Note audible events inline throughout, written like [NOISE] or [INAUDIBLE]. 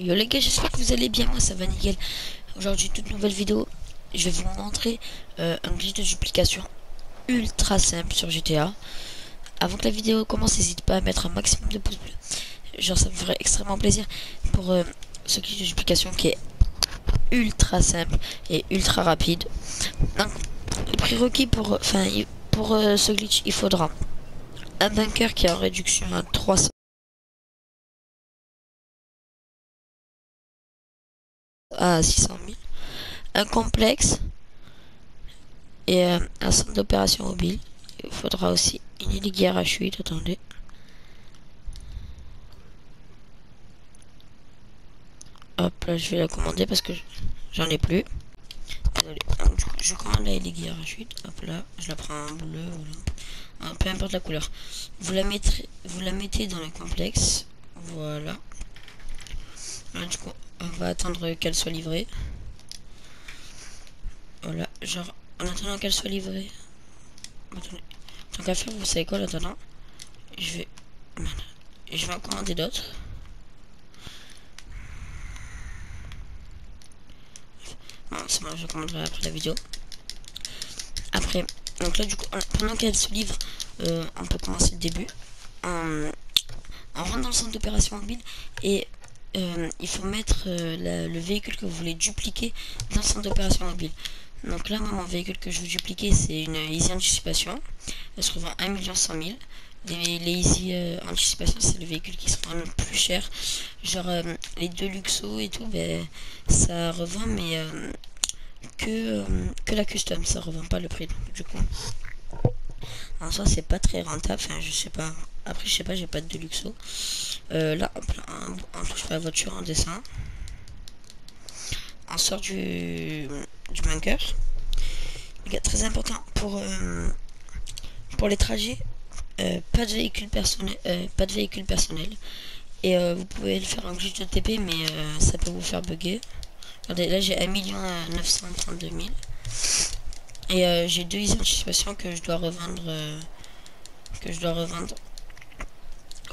Yo les gars, j'espère que vous allez bien, moi ça va nickel. Aujourd'hui, toute nouvelle vidéo, je vais vous montrer euh, un glitch de duplication ultra simple sur GTA. Avant que la vidéo commence, n'hésite pas à mettre un maximum de pouces bleus. Genre ça me ferait extrêmement plaisir pour euh, ce glitch de duplication qui est ultra simple et ultra rapide. Donc, le prérequis pour, enfin, pour euh, ce glitch, il faudra un bunker qui est en réduction à 300 à 600 000, un complexe et un centre d'opération mobile. Il faudra aussi une hélice à 8 attendez. Hop là, je vais la commander parce que j'en ai plus. je commande la hélice à 8 Hop là, je la prends en bleu. Voilà. peu importe la couleur. Vous la, mettrez, vous la mettez dans le complexe. Voilà. Du coup, on va attendre qu'elle soit livrée. Voilà, genre, en attendant qu'elle soit livrée. Tant qu'à faire, vous savez quoi, en attendant? Je vais... Je vais en commander d'autres. Bon, c'est bon, je commanderai après la vidéo. Après, donc là, du coup, pendant qu'elle se livre, euh, on peut commencer le début. On, on rentre dans le centre d'opération mobile et euh, il faut mettre euh, le véhicule que vous voulez dupliquer dans le centre d'opération mobile. Donc là, mon véhicule que je veux dupliquer, c'est une Easy Anticipation. Elle se revend 1 100 000. Les, Easy euh, Anticipation, c'est le véhicule qui se revend le plus cher. Genre, les deux Luxo et tout, ben, ça revend, mais que, que la custom. Ça revend pas le prix. du coup, en soi, c'est pas très rentable. Enfin, je sais pas. Après, je sais pas, j'ai pas de Luxo. Euh, là, on, touche pas la voiture, en dessin. On sort du, du bunker. Très important pour, euh, pour les trajets, euh, pas de véhicule personnel, pas de véhicule personnel. Et vous pouvez le faire en glitch de TP, mais ça peut vous faire bugger. Regardez, là j'ai 1 932 000. Et j'ai deux anticipations que je dois revendre que je dois revendre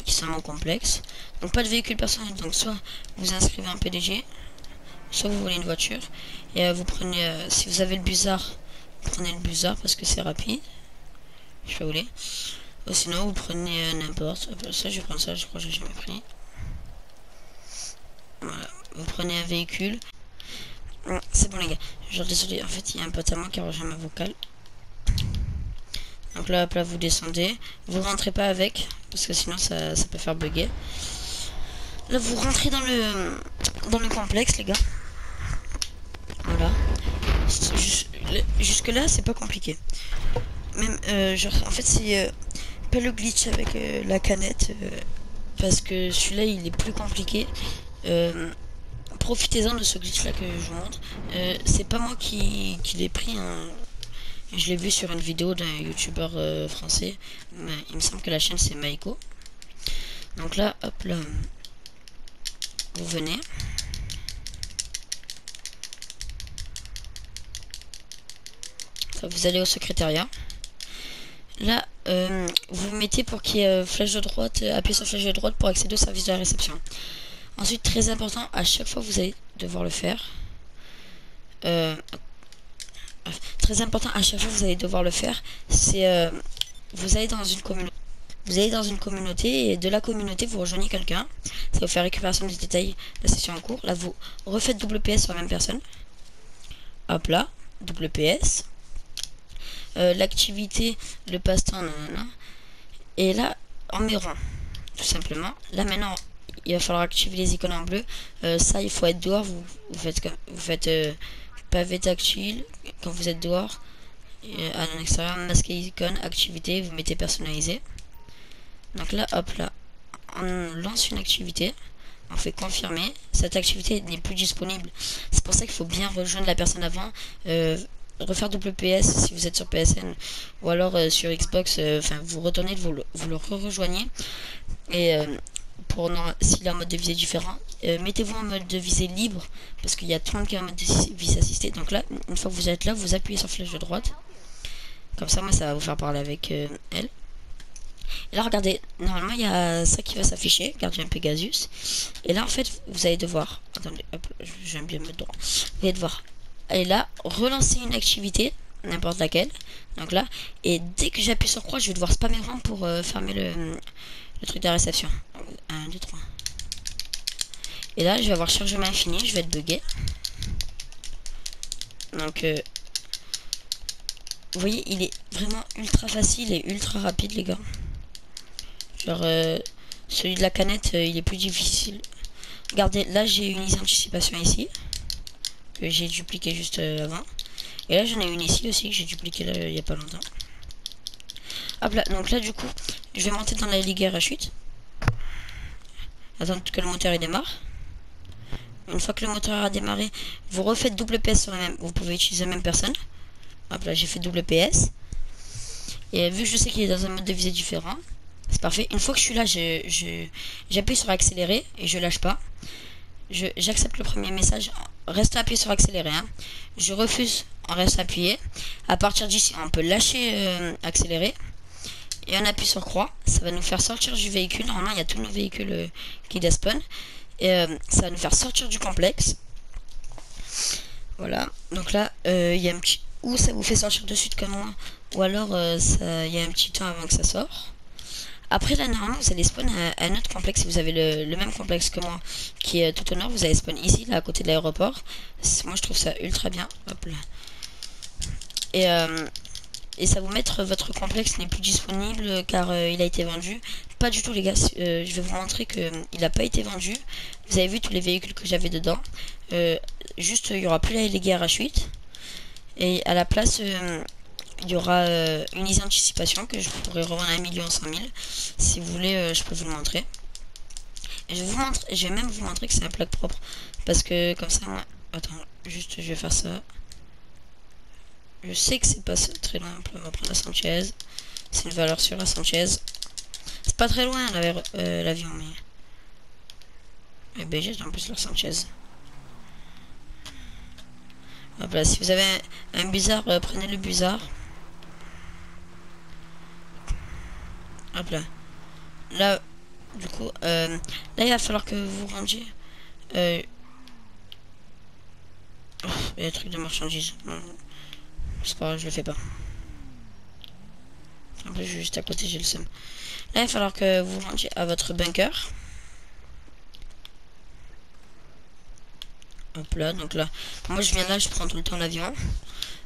qui sont mon complexe. Donc pas de véhicule personnel, donc soit vous inscrivez un PDG, soit vous voulez une voiture. Et euh, vous prenez, euh, si vous avez le busard, prenez le busard parce que c'est rapide. Je vais rouler. Ou sinon vous prenez euh, n'importe. Ça je vais prendre ça, je crois que j'ai jamais pris. Voilà. Vous prenez un véhicule. C'est bon les gars. Genre désolé, en fait il y a un pote à qui a rejoint ma vocale. Donc là, là, vous descendez. Vous rentrez pas avec, parce que sinon ça, peut faire bugger. Là, vous rentrez dans le, dans le complexe, les gars. Voilà. Jusque là, c'est pas compliqué. Même, euh, genre, en fait, c'est euh, pas le glitch avec euh, la canette, parce que celui-là, il est plus compliqué. Profitez-en de ce glitch là que je vous montre. c'est pas moi qui, l'ai pris, hein. Je l'ai vu sur une vidéo d'un youtubeur euh, français. Il me semble que la chaîne c'est Maiko. Donc là, hop là. Vous venez. vous allez au secrétariat. Là, euh, vous mettez pour qu'il y ait euh, flèche de droite, appuyez sur flèche de droite pour accéder au service de la réception. Ensuite, très important, à chaque fois vous allez devoir le faire. Euh, très important à chaque fois vous allez devoir le faire. C'est euh, vous allez dans une communauté vous allez dans une communauté et de la communauté vous rejoignez quelqu'un. Ça va faire récupération des détails de la session en cours. Là vous refaites WPS sur la même personne. Hop là WPS euh, l'activité le passe-temps et là en rond tout simplement. Là maintenant il va falloir activer les icônes en bleu. Euh, ça il faut être dehors. Vous, vous faites vous faites pavé tactile quand vous êtes dehors. À l'extérieur masqué icône activité vous mettez personnalisé. Donc là hop là on lance une activité. On fait confirmer. Cette activité n'est plus disponible. C'est pour ça qu'il faut bien rejoindre la personne avant. Euh, refaire WPS si vous êtes sur PSN ou alors euh, sur Xbox euh, enfin vous retournez vous le, vous le re rejoignez et pour s'il est en mode de visée différent euh, mettez-vous en mode de visée libre parce qu'il y a 30 qui en mode de visée assistée donc là une fois que vous êtes là vous appuyez sur flèche de droite comme ça moi ça va vous faire parler avec euh, elle Et là, regardez, normalement, il y a ça qui va s'afficher, gardien Pegasus. Et là, en fait, vous allez devoir... Attendez, hop, j'aime bien me droit. Vous allez devoir... Et là, relancer une activité, n'importe laquelle. Donc là, et dès que j'appuie sur croix, je vais devoir spammer rang pour euh, fermer le, le truc de réception. 1, 2, 3. Et là, je vais avoir chargement infini, je vais être bugué. Donc, euh, vous voyez, il est vraiment ultra facile et ultra rapide, les gars. Genre, euh, celui de la canette, euh, il est plus difficile. Regardez, là, j'ai une anticipation ici. Que j'ai dupliqué juste avant. Et là, j'en ai une ici aussi, que j'ai dupliqué là, il n'y a pas longtemps. Hop là, donc là, du coup, je vais monter dans la ligue RH8. Attendre que le moteur il démarre. Une fois que le moteur a démarré, vous refaites double PS sur la même. Vous pouvez utiliser la même personne. Hop là, j'ai fait double PS. Et vu que je sais qu'il est dans un mode de visée différent, c'est parfait. Une fois que je suis là, j'appuie sur accélérer et je lâche pas. J'accepte le premier message. Reste appuyé sur accélérer. Hein. Je refuse on reste appuyé. À partir d'ici, on peut lâcher euh, accélérer. Et on appuie sur croix. Ça va nous faire sortir du véhicule. Normalement, il y a tous nos véhicules euh, qui despawn. Et euh, ça va nous faire sortir du complexe. Voilà. Donc là, euh, il y a un petit... Ou ça vous fait sortir de suite comme moi. Ou alors, euh, il y a un petit temps avant que ça sort. Après là, normalement, vous allez spawn à, un autre complexe. Si vous avez le, même complexe que moi, qui est tout au nord, vous allez spawn ici, là, à côté de l'aéroport. Moi, je trouve ça ultra bien. Hop là. Et, euh, et ça vous mettre votre complexe n'est plus disponible car euh, il a été vendu. Pas du tout les gars, euh, je vais vous montrer que euh, il n'a pas été vendu. Vous avez vu tous les véhicules que j'avais dedans. juste il y aura plus LG RH8 et à la place il y aura une anticipation que je pourrais revendre à 1 million 100 000. Si vous voulez, je peux vous le montrer. je vais vous montrer, je vais même vous montrer que c'est un plaque propre parce que comme ça, attends, juste je vais faire ça. Je sais que c'est pas très loin. On va prendre la Sanchez. C'est une valeur sur la Sanchez. C'est pas très loin euh, l'avion, mais. Et BG, en plus la Sanchez. Hop là, si vous avez un, bizarre, euh, prenez le bizarre. Hop là. Là, du coup, euh, là il va falloir que vous rendiez. Euh, il y a des trucs de marchandises. C'est pas je le fais pas. En plus, juste à côté, j'ai le seum. Là, il va falloir que vous rendiez à votre bunker. Hop là, donc là, moi je viens là, je prends tout le temps l'avion.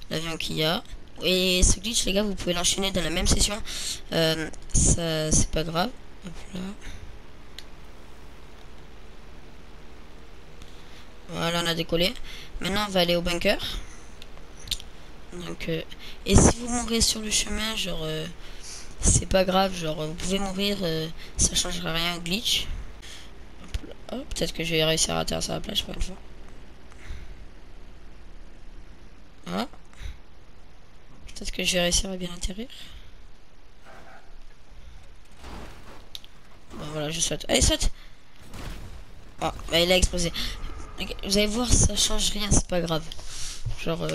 L'avion qu'il y a. Et ce glitch, les gars, vous pouvez l'enchaîner dans la même session. Euh, ça, c'est pas grave. Hop là. Voilà, on a décollé. Maintenant, on va aller au bunker. Donc, euh, et si vous mourrez sur le chemin, genre, euh, c'est pas grave, genre, vous pouvez mourir, euh, ça changera rien au glitch. Peut-être que je vais réussir à atterrir sur la plage pour une fois. Peut-être que je vais réussir à bien atterrir. Bon, voilà, je saute. Allez, saute Ah, bah, il a explosé. Vous allez voir, ça change rien, c'est pas grave. Genre,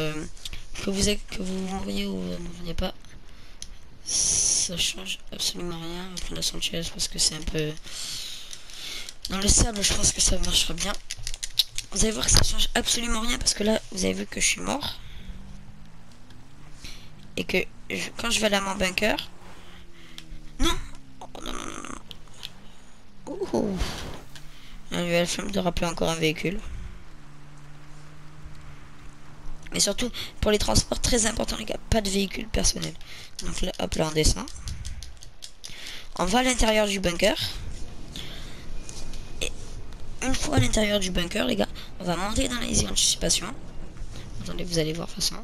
que vous êtes, que vous mouriez ou veniez pas, ça change absolument rien. La Sanchez parce que c'est un peu dans le sable. Je pense que ça marchera bien. Vous allez voir que ça change absolument rien parce que là, vous avez vu que je suis mort et que quand je vais aller à mon bunker, non, oh, non, non, non, non. Ouh. Il de rappeler encore un véhicule. Mais surtout, pour les transports, très important, les gars, pas de véhicule personnel. Donc là, hop, là, on descend. On va à l'intérieur du bunker. Et une fois à l'intérieur du bunker, les gars, on va monter dans les anticipation. Attendez, vous allez voir de toute façon.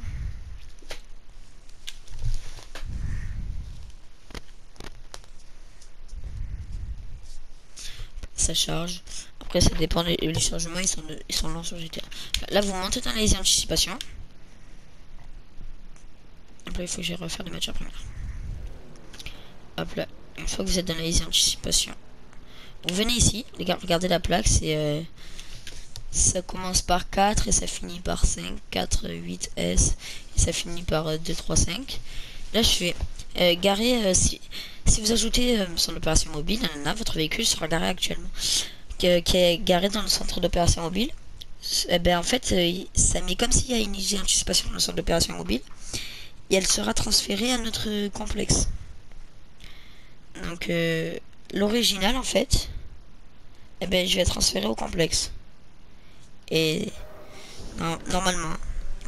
Ça charge. Après, ça dépend des, chargements, ils sont, ils sont longs sur GTA. Là, vous montez dans les anticipations. Il faut que j'aille refaire des matchs après. Hop là. Une fois que vous êtes dans les anticipations, vous venez ici. Les regardez la plaque. C'est euh, ça commence par 4 et ça finit par 5. 4, 8, S. Et ça finit par 2, 3, 5. Là, je fais euh, garé, euh, si, vous ajoutez euh, son opération mobile, votre véhicule sera garé actuellement, qui est garé dans le centre d'opération mobile. Eh ben, en fait, euh, ça met comme s'il y a une anticipation dans le centre d'opération mobile, elle sera transférée à notre complexe. Donc, euh, l'original, en fait, eh ben, je vais transférer au complexe. Et non, normalement.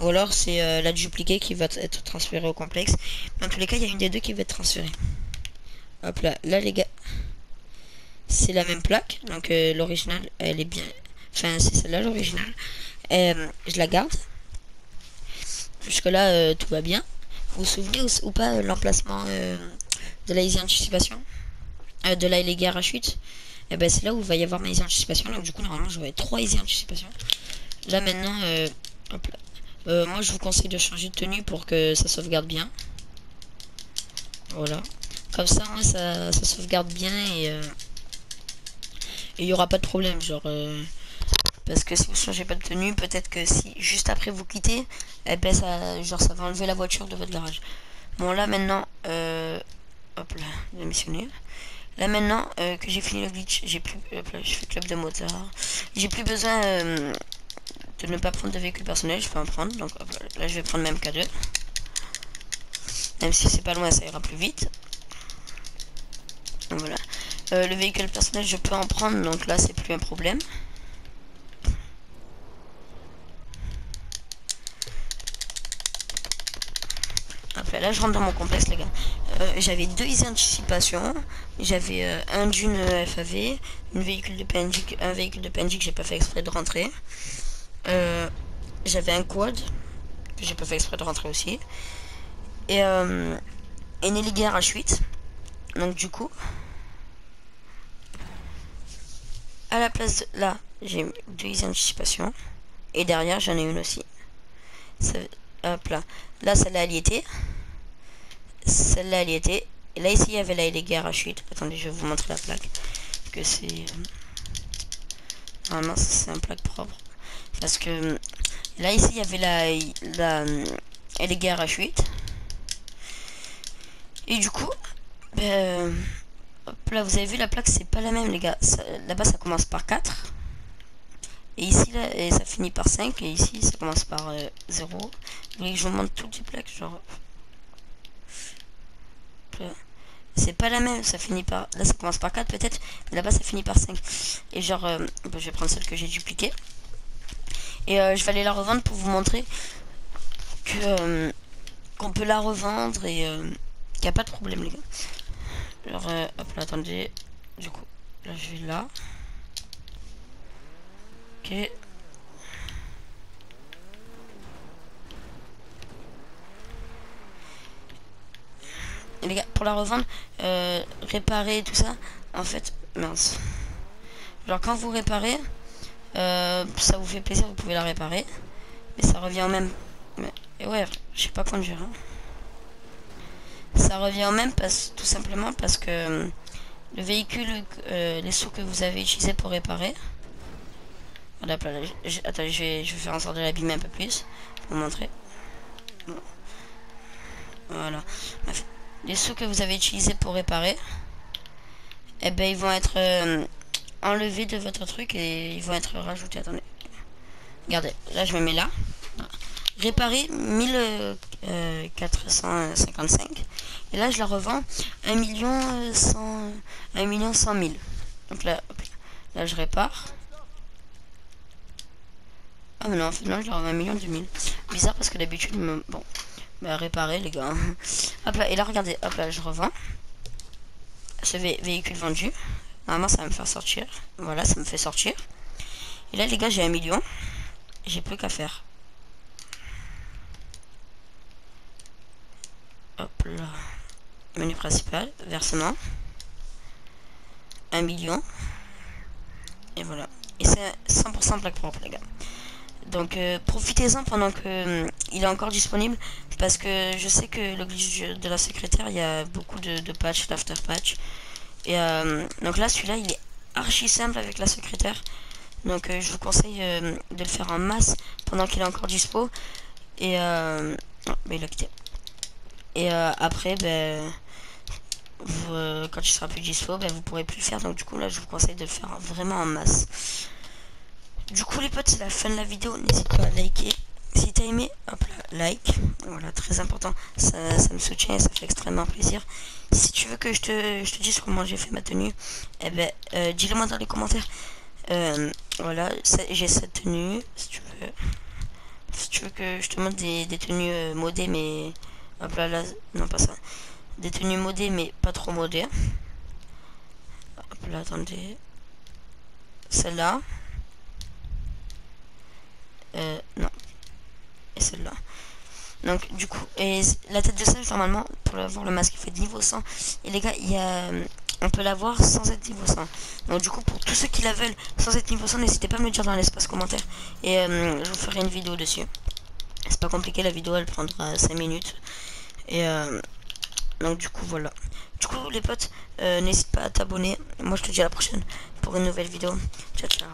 Ou alors c'est euh, la dupliquée qui va être transférée au complexe. Dans tous les cas, il y a une des deux qui va être transférée. Hop là, là les gars. C'est la même plaque. Donc euh, l'original, elle est bien. Enfin, c'est celle-là l'original. Je la garde. Jusque là, tout va bien. Vous vous souvenez ou, pas euh, l'emplacement euh, de la easy anticipation Euh, De la LG à chute Et ben c'est là où il va y avoir ma easy anticipation. Donc du coup, normalement, j'aurai trois easy anticipation. Là maintenant, moi je vous conseille de changer de tenue pour que ça sauvegarde bien. Voilà. Comme ça, moi, ça, sauvegarde bien et il n'y aura pas de problème. Genre, parce que si vous changez pas de tenue, peut-être que si juste après vous quittez, eh ben ça, genre, ça va enlever la voiture de votre garage. Bon, là maintenant, euh, hop là, j'ai missionné. Là maintenant euh, que j'ai fini le glitch, j'ai plus, hop là, je fais club de motard. J'ai plus besoin euh, de ne pas prendre de véhicule personnel, je peux en prendre. Donc hop là, là, je vais prendre même K2. Même si c'est pas loin, ça ira plus vite. Donc voilà. Euh, le véhicule personnel, je peux en prendre, donc là, c'est plus un problème. Hop là, je rentre dans mon complexe, les gars. Euh, j'avais deux anticipations. J'avais euh, un d'une FAV, une véhicule de PNJ, un véhicule de PNJ que j'ai pas fait exprès de rentrer. Euh, j'avais un quad que j'ai pas fait exprès de rentrer aussi. Et, euh, une Eligare H8. Donc du coup, à la place de là, j'ai deux anticipations. Et derrière, j'en ai une aussi. Hop là. Là, celle-là, elle. Celle-là, elle y était. Et là, ici, il y avait la Eligare H8. Attendez, je vais vous montrer la plaque. Que c'est... euh, Normalement, ça, c'est un plaque propre. Parce que là, ici, il y avait la, la Eligare H8. Et du coup, ben, là, vous avez vu, la plaque, c'est pas la même, les gars. Là-bas, ça commence par 4. Et ici, là, et ça finit par 5. Et ici, ça commence par euh, 0. Vous je vous montre toutes les plaques Genre. C'est pas la même, ça finit par. Là, ça commence par 4 peut-être. Là-bas, ça finit par 5. Et genre, euh, ben, je vais prendre celle que j'ai dupliquée. Et euh, je vais aller la revendre pour vous montrer que euh, qu'on peut la revendre et qu'il n'y a pas de problème, les gars. Alors, hop là, attendez. Du coup, là, je vais là. Ok. Les gars, pour la revendre, euh, réparer tout ça, en fait, mince. Genre quand vous réparez, euh, ça vous fait plaisir, vous pouvez la réparer. Mais ça revient au même. Mais, et ouais, je sais pas conduire. hein. Ça revient au même parce, tout simplement parce que le véhicule, euh, les sous que vous avez utilisés pour réparer. Voilà, là, je- je- attends, je vais, je vais faire en sorte de l'abîmer un peu plus pour vous montrer. Voilà. Les sous que vous avez utilisés pour réparer, eh ben ils vont être euh, enlevés de votre truc et ils vont être rajoutés. Attendez. Regardez, là je me mets là. Réparer 1455. Et là je la revends 1 million 100 1 million 100 000. Donc là, là je répare. Ah mais non, en fait, non, je la revends 1 million 2000. Bizarre parce que d'habitude, bon, bah réparer les gars. [LAUGHS] Hop là, et là regardez, hop là, je revends. Ce vé- véhicule vendu. Normalement ça va me faire sortir. Voilà, ça me fait sortir. Et là les gars, j'ai un million. J'ai plus qu'à faire. Hop là. Menu principal, versement. 1 million. Et voilà. Et c'est 100% plaque propre les gars. Donc euh, profitez-en pendant que euh, il est encore disponible parce que je sais que le glitch de la secrétaire il y a beaucoup de, de patch, d'after patch. Et euh, donc là celui-là il est archi simple avec la secrétaire. Donc euh, je vous conseille de le faire en masse pendant qu'il est encore dispo. Et oh, mais il a quitté. Et après, ben, quand il sera plus dispo, ben, vous pourrez plus le faire. Donc du coup, là, je vous conseille de le faire vraiment en masse. Du coup, les potes, c'est la fin de la vidéo. N'hésite pas à liker. Si t'as aimé, hop là, like. Voilà, très important. Ça, me soutient et ça fait extrêmement plaisir. Si tu veux que je te, je te dise comment j'ai fait ma tenue, eh ben, euh, dis-le moi dans les commentaires. Euh, voilà, j'ai cette tenue, si tu veux. Si tu veux que je te montre des, tenues euh, modées, mais... Hop là, là, non pas ça. Des tenues modées, mais pas trop modées. Hop là, attendez. Celle-là. Euh, non. Et celle-là. Donc, du coup, et la tête de singe, normalement, pour avoir le masque, il fait niveau 100. Et les gars, il y a on peut l'avoir sans être niveau 100. Donc du coup, pour tous ceux qui la veulent sans être niveau 100, n'hésitez pas à me le dire dans l'espace commentaire. Et euh, je vous ferai une vidéo dessus. C'est pas compliqué, la vidéo elle prendra 5 minutes. Et euh, donc du coup, voilà. Du coup, les potes, euh, n'hésite pas à t'abonner. Moi, je te dis à la prochaine pour une nouvelle vidéo. Ciao, ciao.